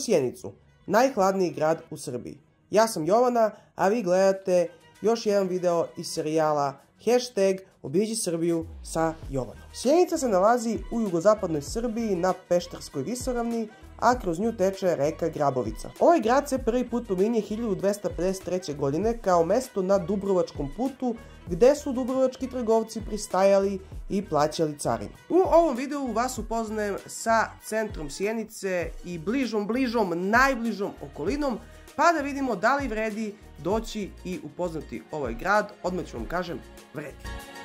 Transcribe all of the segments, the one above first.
Sjenicu, najhladniji grad u Srbiji. Ja sam Jovana, a vi gledate još jedan video iz serijala Hashtag Obiđi Srbiju sa Jovanom. Sjenica se nalazi u jugozapadnoj Srbiji na Peštarskoj visoravni, a kroz nju teče reka Grabovica. Ovaj grad se prvi put pominje 1253. godine kao mesto na Dubrovačkom putu gde su dubrovački trgovci pristajali i plaćali carinu. U ovom videu vas upoznajem sa centrom Sjenice i bližom, bližom, najbližom okolinom, pa da vidimo da li vredi doći i upoznati ovaj grad. Odmah ću vam kažem, vredi.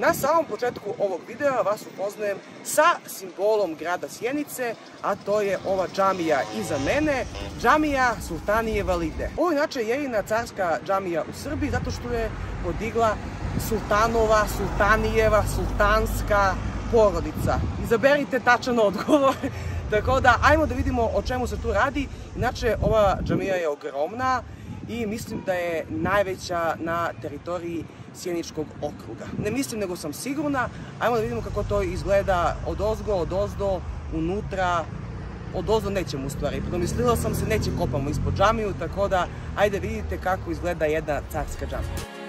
Na samom početku ovog videa vas upoznajem sa simbolom grada Sjenice, a to je ova džamija iza mene, džamija Sultanije Valide. Ovo je inače jedina carska džamija u Srbiji zato što je podigla Sultanova, Sultanijeva, Sultanska porodica. Izaberite tačan odgovor. Tako da, ajmo da vidimo o čemu se tu radi. Inače, ova džamija je ogromna i mislim da je najveća na teritoriji Sjeničkog okruga. Ne mislim, nego sam sigurna. Ajmo da vidimo kako to izgleda od ozgo, od ozdo, unutra. Od ozdo nećemo u stvari. Promislila sam se, neće kopamo ispod džamiju, tako da ajde vidite kako izgleda jedna carska džamija.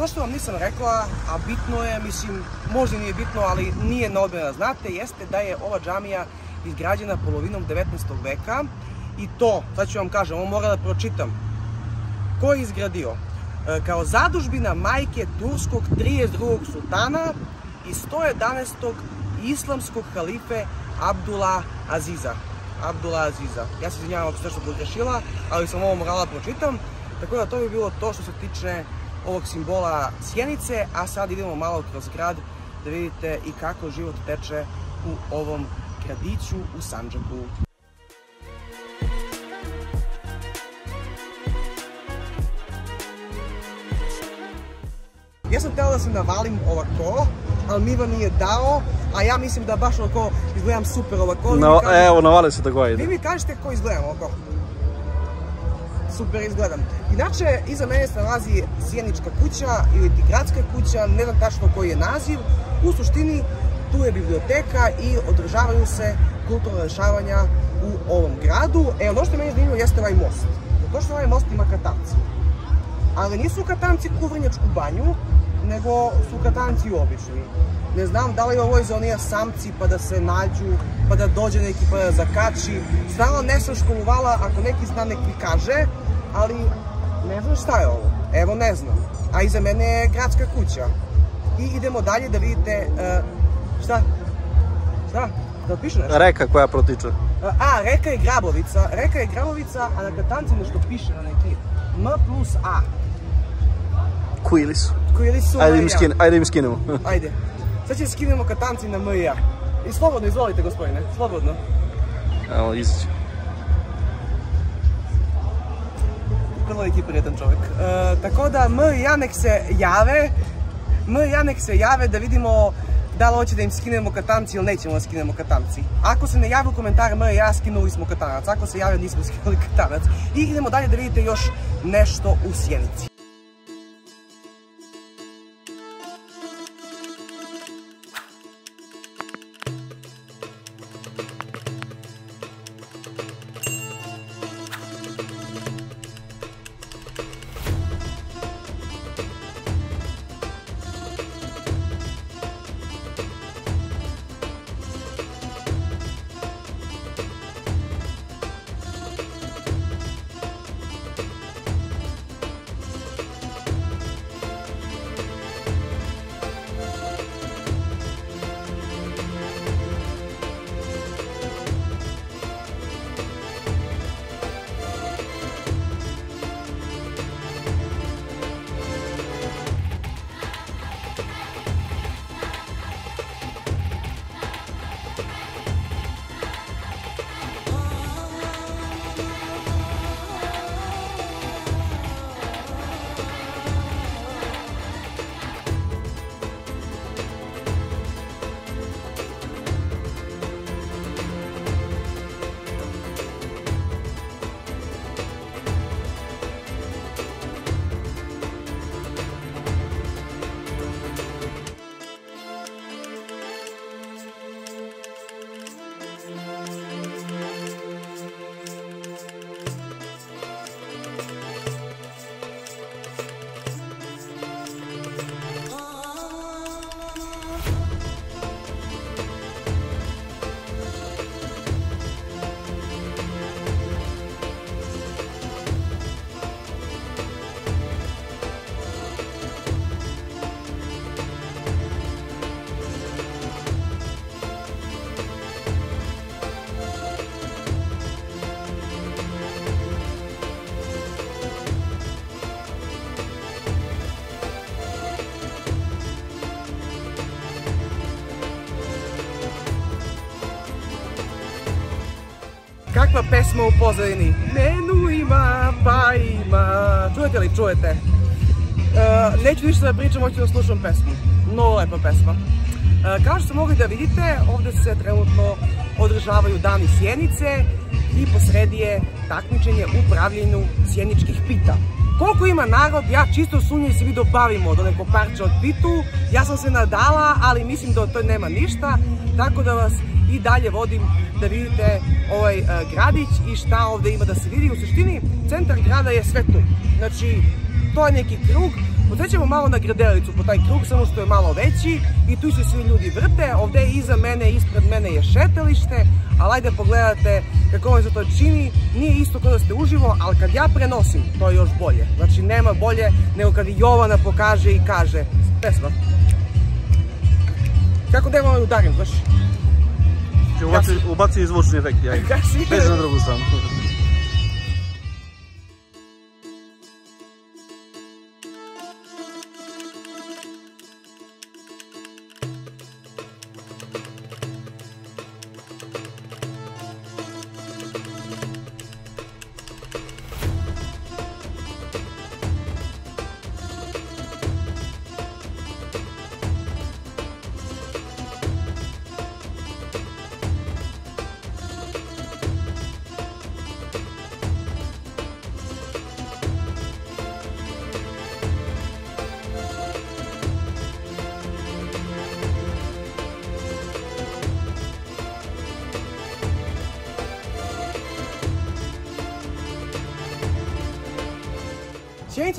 Ono što vam nisam rekla, a bitno je, mislim, možda nije bitno, ali nije na odmjena da znate, jeste da je ova džamija izgrađena polovinom 19. veka i to, sad ću vam kažem, ovo mora da pročitam. Ko je izgradio? E, kao zadužbina majke turskog 32. sultana i 111. islamskog halife Abdullah Aziza. Abdullah Aziza. Ja se izvinjavam ako se nešto pogrešila, ali sam ovo morala da pročitam. Tako da to bi bilo to što se tiče ovog simbola Sjenice, a sad idemo malo kroz grad da vidite i kako život teče u ovom gradiću u Sanđaku. Ja sam htela da se navalim ovako, ali Miva nije dao, a ja mislim da baš ovako izgledam super ovako. No, evo, navali se tako ide. Vi mi kažete kako izgledam ovako super izgledam. Inače, iza mene se nalazi Sjenička kuća ili ti gradska kuća, ne znam tačno koji je naziv. U suštini, tu je biblioteka i održavaju se kulturno dešavanja u ovom gradu. E, ono što je meni zanimljivo jeste ovaj most. Zato što ovaj most ima katanci. Ali nisu katanci kuvrnjačku banju, nego su katanci obični. Ne znam da li je za onija samci pa da se nađu, pa da dođe neki pa da zakači. Stvarno ne sam školuvala, ako neki zna nek mi kaže, ali ne znam šta je ovo. Evo ne znam. A iza mene je gradska kuća. I idemo dalje da vidite... Uh, šta? Šta? Da piše nešto? Reka koja protiče. A, reka je Grabovica. Reka je Grabovica, a na katanci nešto piše na neki. M plus A. Koji su? Koji su Ajde im, ajde im skinemo. Ajde. Sad će skinemo katanci na M i A. I slobodno, izvolite gospodine, slobodno. Evo, izaći. Je prijetan čovjek. E, tako da M i A nek se jave, M i A nek se jave da vidimo da li hoće da im skinemo katanci ili nećemo da skinemo katanci. Ako se ne jave u komentare M i ja, skinuli smo katanac. Ako se jave, nismo skinuli katanac. I idemo dalje da vidite još nešto u sjenici. Kakva pesma u pozadini. Menu ima, pa ima. Čujete li, čujete? Uh, neću ništa da pričam, hoću da slušam pesmu. Mnogo lepa pesma. Uh, kao što ste mogli da vidite, ovde se trenutno održavaju dani sjenice i posredi je takmičenje u pravljenju sjeničkih pita. Koliko ima narod, ja čisto sumnjam se mi dobavimo do neko parče od pitu. Ja sam se nadala, ali mislim da to nema ništa, tako da vas i dalje vodim da vidite ovaj uh, gradić i šta ovde ima da se vidi. U suštini, centar grada je Svetoj. Znači, to je neki krug. Potećemo malo na gradelicu po taj krug, samo što je malo veći i tu se svi ljudi vrte. Ovde iza mene, ispred mene je šetalište, ali ajde pogledate kako vam se to čini. Nije isto kao da ste uživo, ali kad ja prenosim, to je još bolje. Znači, nema bolje nego kad Jovana pokaže i kaže pesma. Kako da je vam udarim, znaš? Ubaci, ubaci zvučni efekt, ja. Beži na drugu stranu.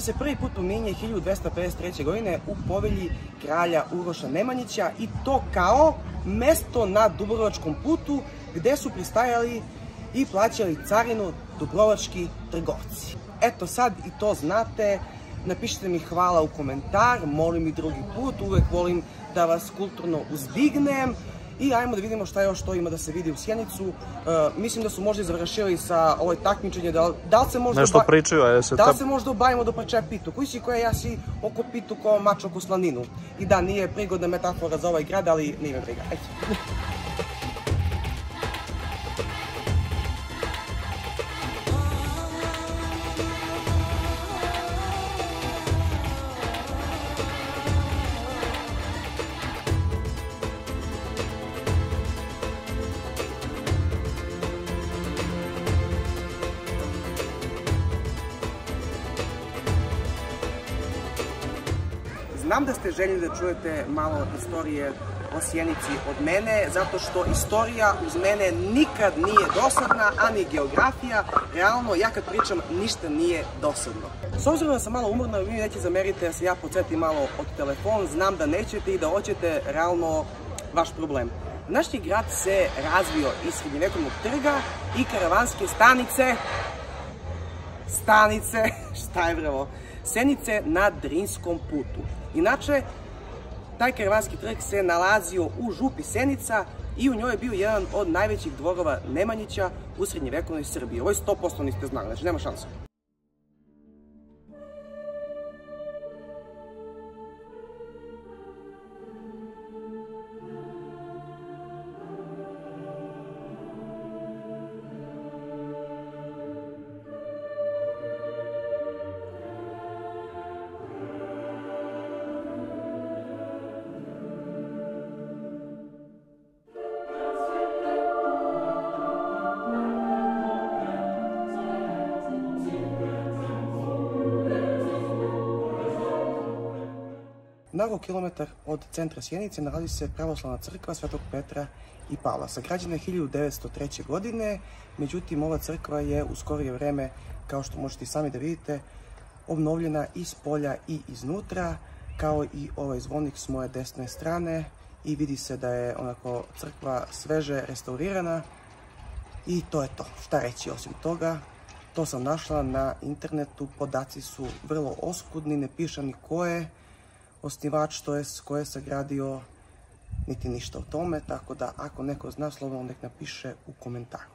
Sjenica se prvi put pominje 1253. godine u povelji kralja Uroša Nemanjića i to kao mesto na Dubrovačkom putu gde su pristajali i plaćali carinu dubrovački trgovci. Eto sad i to znate, napišite mi hvala u komentar, molim i drugi put, uvek volim da vas kulturno uzdignem i ajmo da vidimo šta još to ima da se vidi u Sjenicu. Uh, mislim da su možda završili sa ovoj takmičenje, da, da li se možda... Nešto pričaju, a se... Da li se možda obajimo do pače pitu? Koji si koja ja si oko pitu kao mač oko slaninu? I da, nije prigodna metafora za ovaj grad, ali nije me briga. Ajde. Znam da ste željeli da čujete malo istorije o Sjenici od mene, zato što istorija uz mene nikad nije dosadna, a ni geografija. Realno, ja kad pričam, ništa nije dosadno. S obzirom da sam malo umorna, vi neće zamerite da se ja podsjetim malo od telefon, znam da nećete i da hoćete, realno, vaš problem. Naš grad se razvio iz srednjevekovnog trga i karavanske stanice, stanice, šta je bravo, Senice na Drinskom putu. Inače, taj karavanski trg se nalazio u župi Senica i u njoj je bio jedan od najvećih dvorova Nemanjića u srednjevekovnoj Srbiji. Ovo je 100% niste znali, znači nema šansa. Na kilometar od centra Sjenice nalazi se pravoslavna crkva Svetog Petra i Pavla. Sagrađena je 1903. godine, međutim ova crkva je u skorije vreme, kao što možete sami da vidite, obnovljena iz polja i iznutra, kao i ovaj zvonik s moje desne strane i vidi se da je onako crkva sveže restaurirana i to je to. Šta reći osim toga? To sam našla na internetu, podaci su vrlo oskudni, ne piše ni ko je, osnivač, to je ko je sagradio, niti ništa o tome, tako da ako neko zna slobodno nek napiše u komentaru.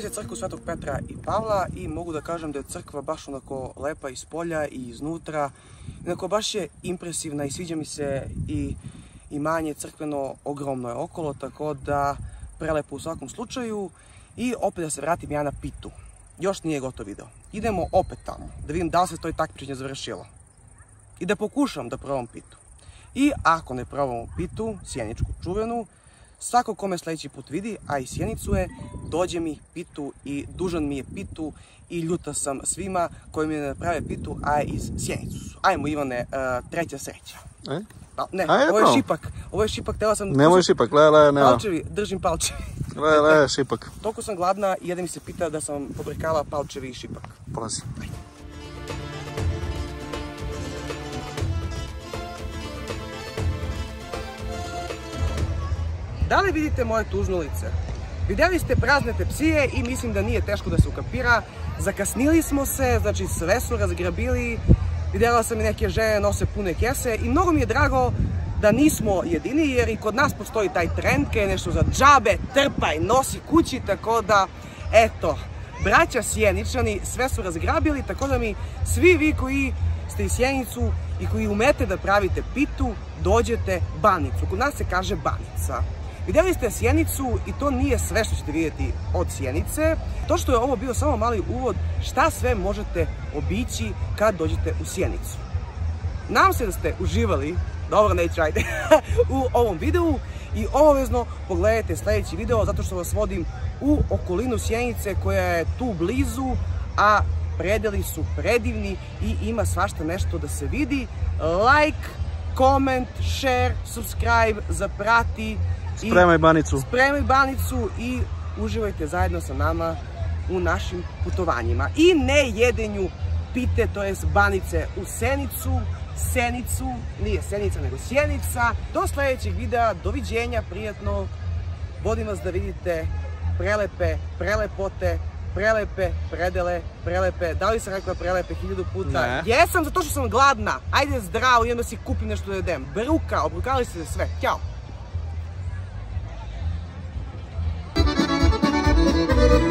Vidjeli ste crkvu Svetog Petra i Pavla i mogu da kažem da je crkva baš onako lepa iz polja i iznutra. Onako baš je impresivna i sviđa mi se i imanje crkveno ogromno je okolo, tako da prelepo u svakom slučaju. I opet da se vratim ja na Pitu. Još nije gotov video. Idemo opet tamo, da vidim da li se to i takmičenje završilo. I da pokušam da probam Pitu. I ako ne probamo Pitu, sjeničku čuvenu, Svako kome sledeći put vidi, a i sjenicu je, dođe mi pitu i dužan mi je pitu i ljuta sam svima koji mi ne naprave pitu, a iz sjenicu su. Ajmo Ivane, uh, treća sreća. E? Pa, ne, Ajde, ovo je šipak. Ovo je šipak, tela sam... Nemoj šipak, le, le, nema. Palčevi, držim palčevi. Le, le, šipak. Toliko sam gladna i jedan mi se pita da sam pobrkala palčevi i šipak. Polazi. Ajde. Da li vidite moje tužno lice? Vidjeli ste prazne tepsije i mislim da nije teško da se ukapira. Zakasnili smo se, znači sve su razgrabili. Vidjela sam i neke žene nose pune kese i mnogo mi je drago da nismo jedini, jer i kod nas postoji taj trend, kaj je nešto za džabe, trpaj, nosi kući, tako da, eto, braća Sjeničani sve su razgrabili, tako da mi svi vi koji ste iz Sjenicu i koji umete da pravite pitu, dođete banicu. Kod nas se kaže banica. Vidjeli ste Sjenicu i to nije sve što ćete vidjeti od Sjenice. To što je ovo bio samo mali uvod šta sve možete obići kad dođete u Sjenicu. Nam se da ste uživali, dobro neću ajde, u ovom videu i obavezno pogledajte sljedeći video zato što vas vodim u okolinu Sjenice koja je tu blizu, a predeli su predivni i ima svašta nešto da se vidi. Like, comment, share, subscribe, zaprati. Spremaj banicu. Spremaj banicu i uživajte zajedno sa nama u našim putovanjima. I ne jedenju pite, to jest banice u Senicu, Senicu, nije Senica nego Sjenica. Do sljedećeg videa, doviđenja, prijatno. Vodim vas da vidite prelepe, prelepote, prelepe, predele, prelepe. Da li sam rekla prelepe hiljadu puta? Ne. Jesam, zato što sam gladna. Ajde zdravo, idem da si kupim nešto da jedem. Bruka, obrukali ste se sve. Ćao. thank you